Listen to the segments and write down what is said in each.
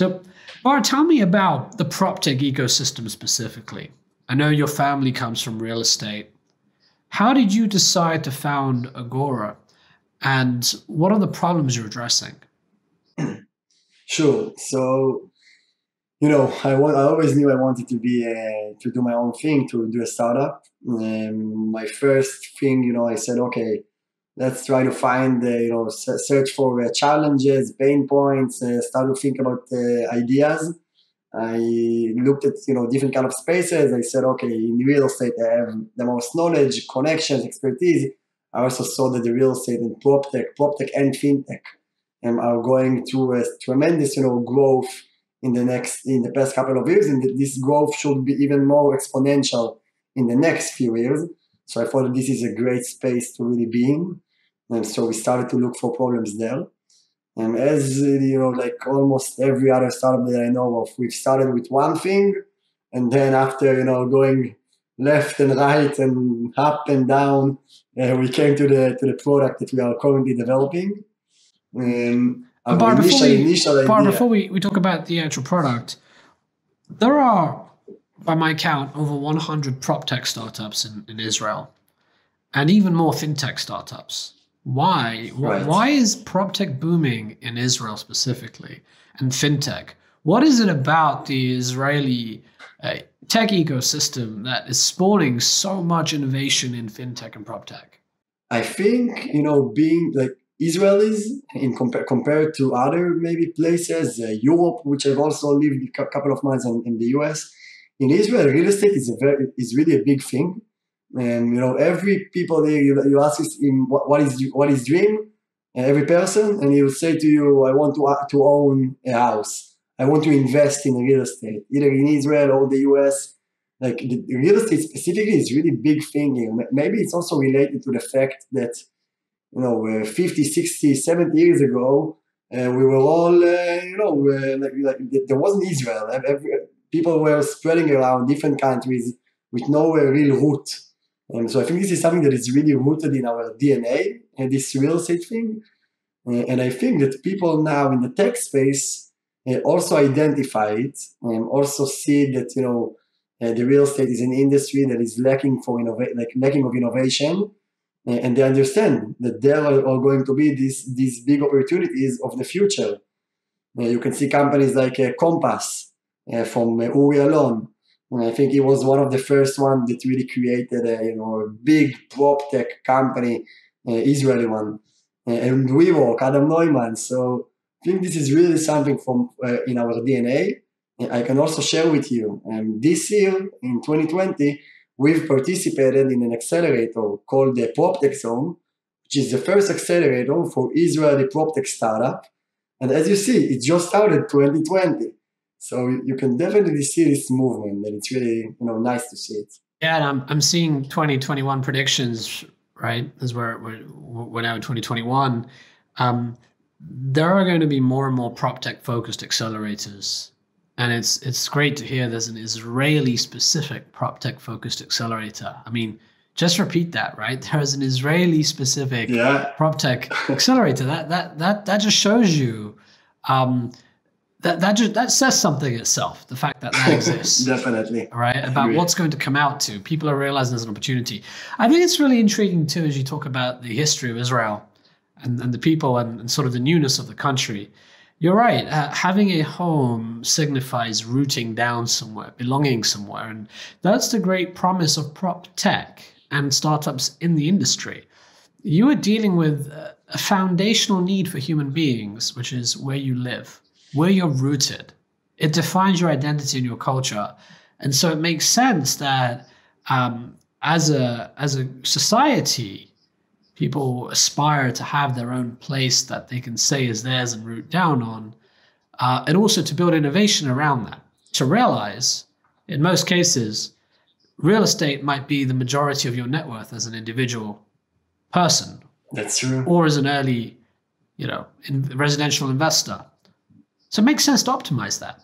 So, Bar, tell me about the prop tech ecosystem specifically. I know your family comes from real estate. How did you decide to found Agora? And what are the problems you're addressing? Sure. So, you know, I, I always knew I wanted to be a, to do my own thing, to do a startup. Um, my first thing, you know, I said, okay, let's try to find, uh, you know, search for uh, challenges, pain points, uh, start to think about uh, ideas. I looked at, you know, different kind of spaces. I said, okay, in real estate, I have the most knowledge, connections, expertise. I also saw that the real estate and prop tech, prop tech and fintech um, are going through a tremendous, you know, growth in the next, in the past couple of years. And this growth should be even more exponential in the next few years. So I thought this is a great space to really be in. And so we started to look for problems there. And as you know, like almost every other startup that I know of, we've started with one thing, and then after you know going left and right and up and down, uh, we came to the to the product that we are currently developing. Um, Bar, initial, before, we, Bar, before we, we talk about the actual product, there are, by my count, over 100 prop tech startups in, in Israel, and even more fintech startups. Why? Right. Why is prop tech booming in Israel specifically and fintech? What is it about the Israeli uh, tech ecosystem that is spawning so much innovation in fintech and prop tech? I think you know, being like Israelis in compare compared to other maybe places, uh, Europe, which I've also lived a couple of months in, in the US. In Israel, real estate is a very is really a big thing and you know every people there you, you ask him what, what is what is dream? Every person and he will say to you i want to to own a house. I want to invest in real estate either in israel or the us like the, the real estate specifically is really big thing here. maybe it's also related to the fact that you know uh, 50 60 70 years ago uh, we were all uh, you know like, like, there wasn't israel. Every, people were spreading around different countries with no real root and so I think this is something that is really rooted in our DNA and this real estate thing. And I think that people now in the tech space uh, also identify it and also see that, you know, uh, the real estate is an industry that is lacking for innovate, like lacking of innovation. Uh, and they understand that there are, going to be these, these big opportunities of the future. You can see companies like Compass from Ori Allon, and I think he was one of the first one that really created a you know a big prop tech company, uh, Israeli one, uh, and WeWork, Adam Neumann. So I think this is really something from uh, in our DNA. I can also share with you. Um, this year in 2020, we've participated in an accelerator called the PropTech Zone, which is the first accelerator for Israeli PropTech startup. And as you see, it just started 2020. So you can definitely see this movement, and it's really you know nice to see it. Yeah, and I'm I'm seeing 2021 predictions. Right, as we're we're, we're now in 2021. Um, there are going to be more and more prop tech focused accelerators, and it's it's great to hear there's an Israeli specific prop tech focused accelerator. I mean, just repeat that, right? There's an Israeli specific yeah. prop tech accelerator. That that that that just shows you. Um, that that just that says something itself. The fact that that exists, definitely, right? About what's going to come out to people are realizing there's an opportunity. I think it's really intriguing too as you talk about the history of Israel and, and the people and, and sort of the newness of the country. You're right. Uh, having a home signifies rooting down somewhere, belonging somewhere, and that's the great promise of prop tech and startups in the industry. You are dealing with a foundational need for human beings, which is where you live where you're rooted. It defines your identity and your culture. And so it makes sense that um, as a as a society, people aspire to have their own place that they can say is theirs and root down on, uh, and also to build innovation around that. To realize, in most cases, real estate might be the majority of your net worth as an individual person. That's true. Or as an early, you know, in residential investor. So it makes sense to optimize that.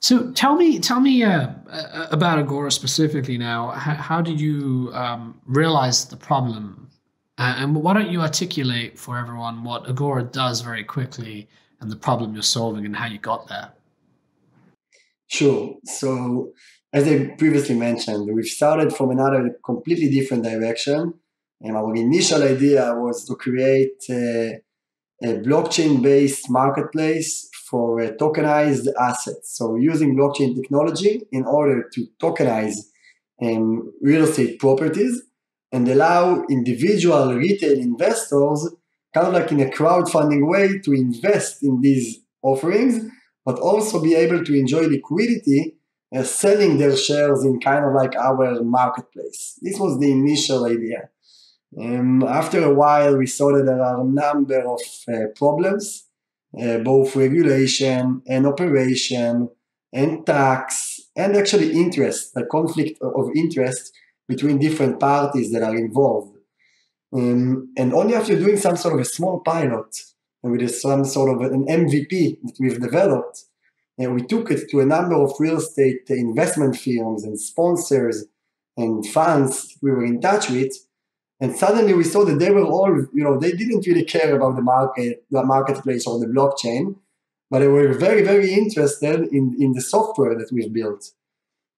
So tell me, tell me uh, uh, about Agora specifically now. How, how did you um, realize the problem, uh, and why don't you articulate for everyone what Agora does very quickly, and the problem you're solving and how you got there. Sure. So, as I previously mentioned, we've started from another completely different direction. And our initial idea was to create a, a blockchain based marketplace for uh, tokenized assets. So, using blockchain technology in order to tokenize um, real estate properties and allow individual retail investors, kind of like in a crowdfunding way, to invest in these offerings but also be able to enjoy liquidity uh, selling their shares in kind of like our marketplace. This was the initial idea. Um, after a while, we saw that there are a number of uh, problems, uh, both regulation and operation and tax and actually interest, a conflict of interest between different parties that are involved. Um, and only after doing some sort of a small pilot, with some sort of an MVP that we've developed. And we took it to a number of real estate investment firms and sponsors and funds we were in touch with. And suddenly we saw that they were all, you know, they didn't really care about the market, the marketplace or the blockchain, but they were very, very interested in, in the software that we've built.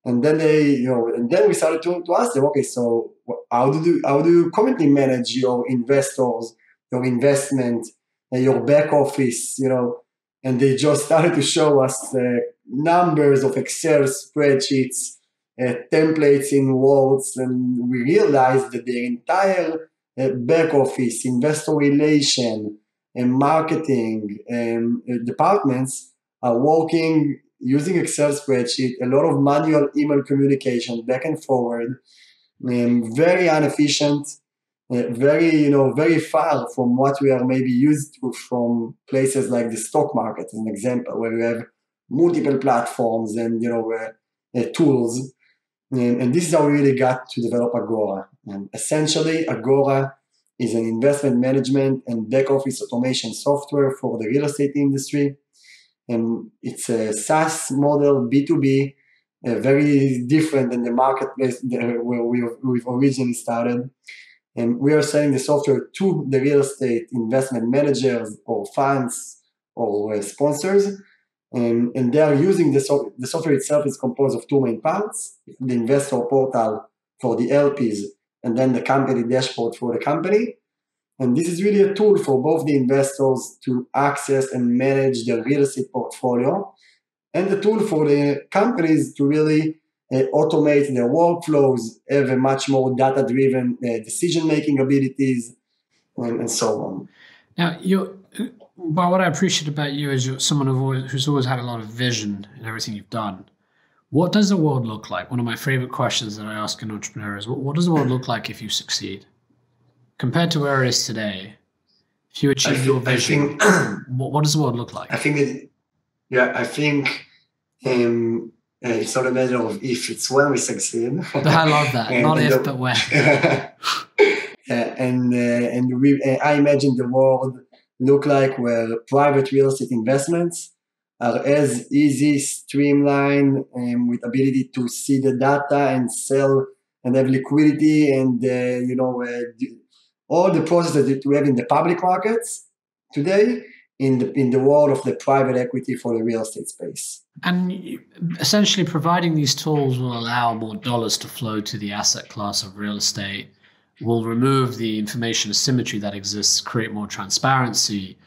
And then they, you know, and then we started to, to ask them, okay, so how do you, how do you currently manage your investors, your investment, your back office, you know, and they just started to show us uh, numbers of Excel spreadsheets, uh, templates in Words, and we realized that the entire uh, back office, investor relation, and marketing and uh, departments are working using Excel spreadsheet, a lot of manual email communication back and forward, um, very inefficient uh, very you know very far from what we are maybe used to from places like the stock market as an example where you have multiple platforms and you know uh, uh, tools and, and, this is how we really got to develop agora. And essentially agora is an investment management and back office automation software for the real estate industry. And it's a saas model b2b uh, very different than the marketplace where we've, we've originally started. And we are selling the software to the real estate investment managers or funds or uh, sponsors. And, and they are using the, the software itself is composed of two main parts the investor portal for the LPs and then the company dashboard for the company. And this is really a tool for both the investors to access and manage their real estate portfolio and the tool for the companies to really uh, automate their workflows, have a much more data driven uh, decision making abilities, and, and, so on. Now, you well, what I appreciate about you is you're someone who's always, who's always had a lot of vision in everything you've done. What does the world look like? One of my favorite questions that I ask an entrepreneur is what, what does the world look like if you succeed? Compared to where it is today, if you achieve think, your vision, think, what, what, does the world look like? I think, it, yeah, I think um, uh, it's not a matter of if, it's when we succeed. I love that. and, not if, the, but when. uh, and uh, and we, uh, I imagine the world look like where private real estate investments are as easy, streamlined, with ability to see the data and sell and have liquidity and uh, you know uh, all the processes that we have in the public markets today in the in the world of the private equity for the real estate space. And essentially, providing these tools will allow more dollars to flow to the asset class of real estate. Will remove the information asymmetry that exists, create more transparency.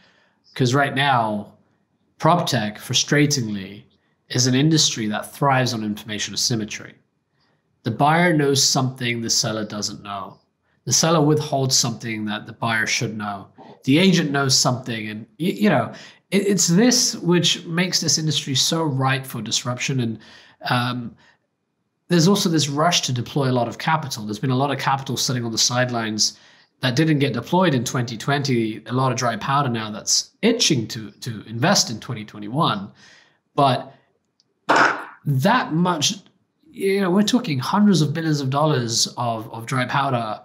Because right now, prop tech, frustratingly, is an industry that thrives on information asymmetry. The buyer knows something the seller doesn't know. The seller withholds something that the buyer should know the agent knows something and you know it's this which makes this industry so ripe for disruption and um, there's also this rush to deploy a lot of capital. There's been a lot of capital sitting on the sidelines that didn't get deployed in 2020 a lot of dry powder now that's itching to to invest in 2021 but that much you know we're talking hundreds of billions of dollars of, of dry powder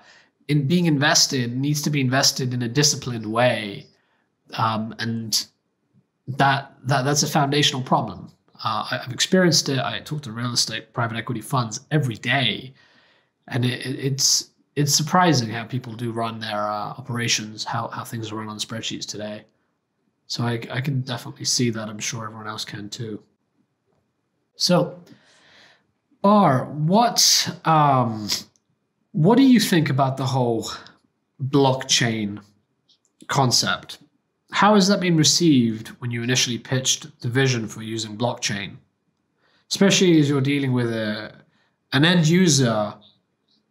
in being invested needs to be invested in a disciplined way, um, and that that that's a foundational problem. Uh, I've experienced it. I talk to real estate, private equity funds every day, and it, it's it's surprising how people do run their uh, operations, how how things are run on spreadsheets today. So I, I can definitely see that. I'm sure everyone else can too. So, Bar, what um, what do you think about the whole blockchain concept? How has that been received when you initially pitched the vision for using blockchain? Especially as you're dealing with a an end user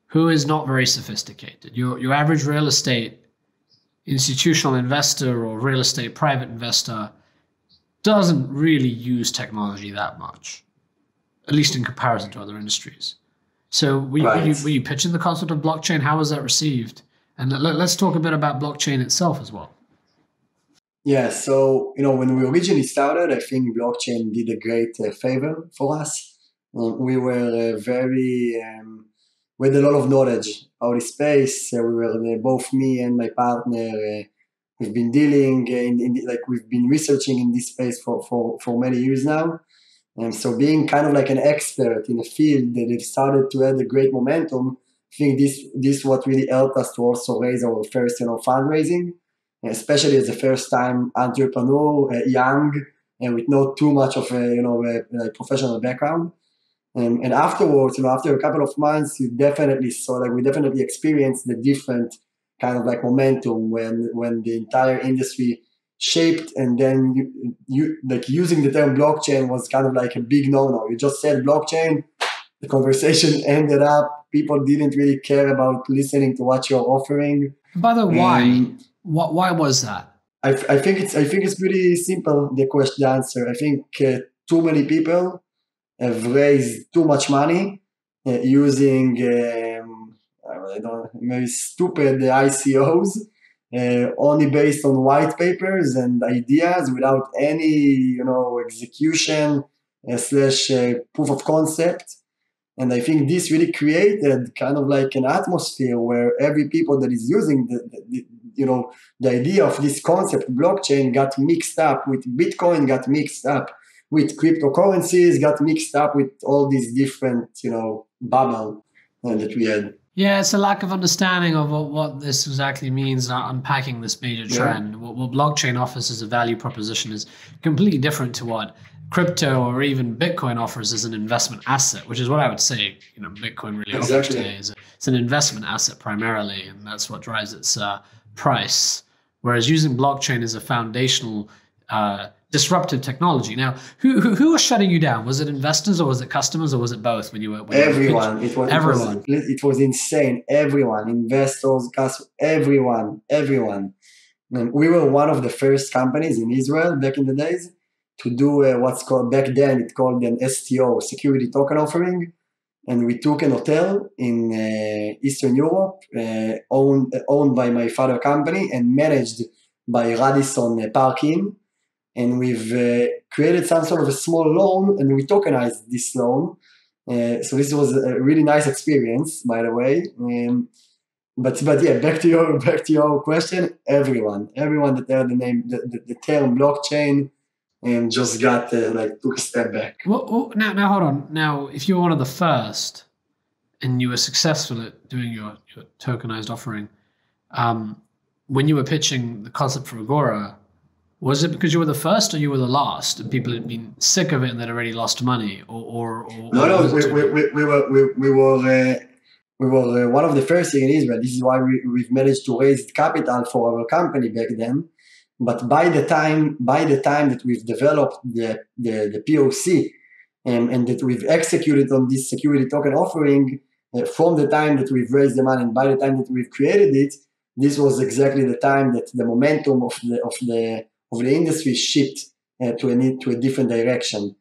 who is not very sophisticated. Your your average real estate institutional investor or real estate private investor doesn't really use technology that much, at least in comparison to other industries. So, were, right. were, you, were you pitching the concept of blockchain? How was that received? And let, us talk a bit about blockchain itself as well. Yeah, so you know when we originally started, I think blockchain did a great uh, favor for us. Uh, we were uh, very um, we had a lot of knowledge about the space. Uh, we were uh, both me and my partner. Uh, we've been dealing in, in, like we've been researching in this space for for for many years now. And so being kind of like an expert in a field that it started to add a great momentum, I think this this what really helped us to also raise our first you know fundraising especially as a first time entrepreneur, uh, young, and with not too much of a you know a, a professional background. Um, and afterwards, you know, after a couple of months, you definitely saw like we definitely experienced the different kind of like momentum when when the entire industry shaped and then you, you like using the term blockchain was kind of like a big no-no you just said blockchain the conversation ended up people didn't really care about listening to what you're offering But why? um, why was that? I, I think it's I think it's pretty simple the question the answer. I think uh, too many people have raised too much money uh, using um, I don't maybe stupid ICOs uh, only based on white papers and ideas without any you know execution uh, slash uh, proof of concept. And I think this really created kind of like an atmosphere where every people that is using the, the, you know the idea of this concept blockchain got mixed up with bitcoin got mixed up with cryptocurrencies got mixed up with all these different you know bubble uh, that we had yeah, it's a lack of understanding of what, what this exactly means, not unpacking this major trend. Yeah. What, what blockchain offers as a value proposition is completely different to what crypto or even Bitcoin offers as an investment asset, which is what I would say. You know, Bitcoin really exactly. offers today is a, it's an investment asset primarily, and that's what drives its uh, price, whereas using blockchain is a foundational uh, disruptive technology. Now, who, who, who was shutting you down? Was it investors or was it customers or was it both when you were? When everyone. You it was everyone. It was, it was, insane. Everyone, investors, customers, everyone, everyone. And we were one of the first companies in Israel back in the days to do uh, what's called back then it called an STO, security token offering, and we took an hotel in uh, Eastern Europe, uh, owned owned by my father company and managed by Radisson uh, Park Inn. And we've uh, created some sort of a small loan, and we tokenized this loan. Uh, so this was a really nice experience, by the way. Um, but but yeah, back to your back to your question. Everyone, everyone that heard the name, the, the, the term blockchain and just got uh, like took a step back. Well, well, now, now hold on. Now, if you were one of the first and you were successful at doing your, your tokenized offering, um, when you were pitching the concept for Agora, was it because you were the first or you were the last and people had been sick of it and they'd already lost money? Or, or, or no, no, we, we, we, we, were we, we were uh, we were uh, one of the first thing in Israel. This is why we, we've managed to raise capital for our company back then but by the time by the time that we've developed the the, the POC and, that we've executed on this security token offering, uh, from the time that we've raised the money and by the time that we've created it, this was exactly the time that the momentum of the of the of the industry shifted uh, to a to a different direction.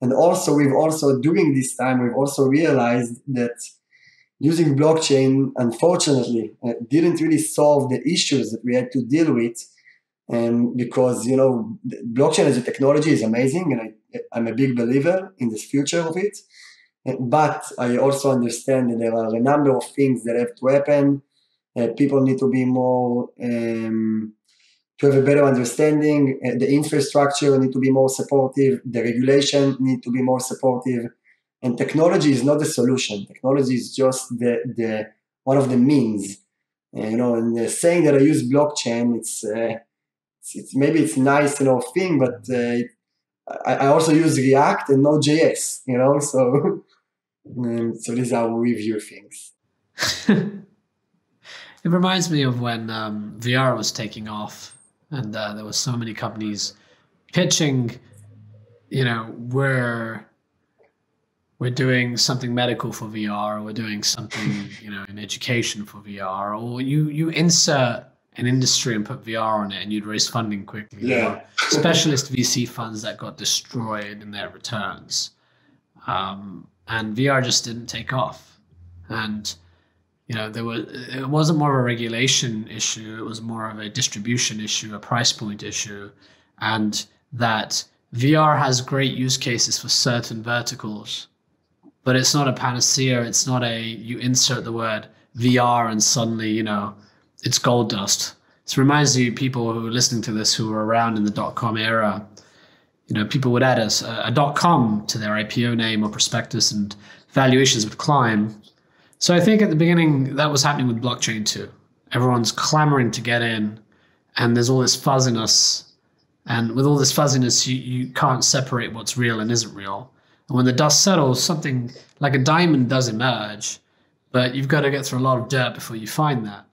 And also, we've also during this time we've also realized that using blockchain, unfortunately, uh, didn't really solve the issues that we had to deal with and because you know blockchain as a technology is amazing and I, i'm a big believer in the future of it. But i also understand that there are a number of things that have to happen uh, people need to be more um, to have a better understanding uh, the infrastructure need to be more supportive the regulation need to be more supportive. And technology is not the solution. Technology is just the, the one of the means. Uh, you know and saying that i use blockchain it's uh, it's, it's maybe it's nice you know thing, but uh, I, I also use React and Node.js, you know, so um, so these are how we view things. it reminds me of when um, VR was taking off, and uh, there were so many companies pitching, you know, we're we're doing something medical for VR, or we're doing something, you know, in education for VR, or you you insert an industry and put VR on it, and you'd raise funding quickly. Yeah. specialist VC funds that got destroyed in their returns, um, and VR just didn't take off, and you know there was it wasn't more of a regulation issue; it was more of a distribution issue, a price point issue, and that VR has great use cases for certain verticals, but it's not a panacea. It's not a you insert the word VR and suddenly you know it's gold dust. This reminds you people who are listening to this who were around in the dot com era. You know, people would add a, a dot com to their IPO name or prospectus, and valuations would climb. So I think at the beginning that was happening with blockchain too. Everyone's clamoring to get in, and there's all this fuzziness. And with all this fuzziness, you, you can't separate what's real and isn't real. And when the dust settles, something like a diamond does emerge, but you've got to get through a lot of dirt before you find that.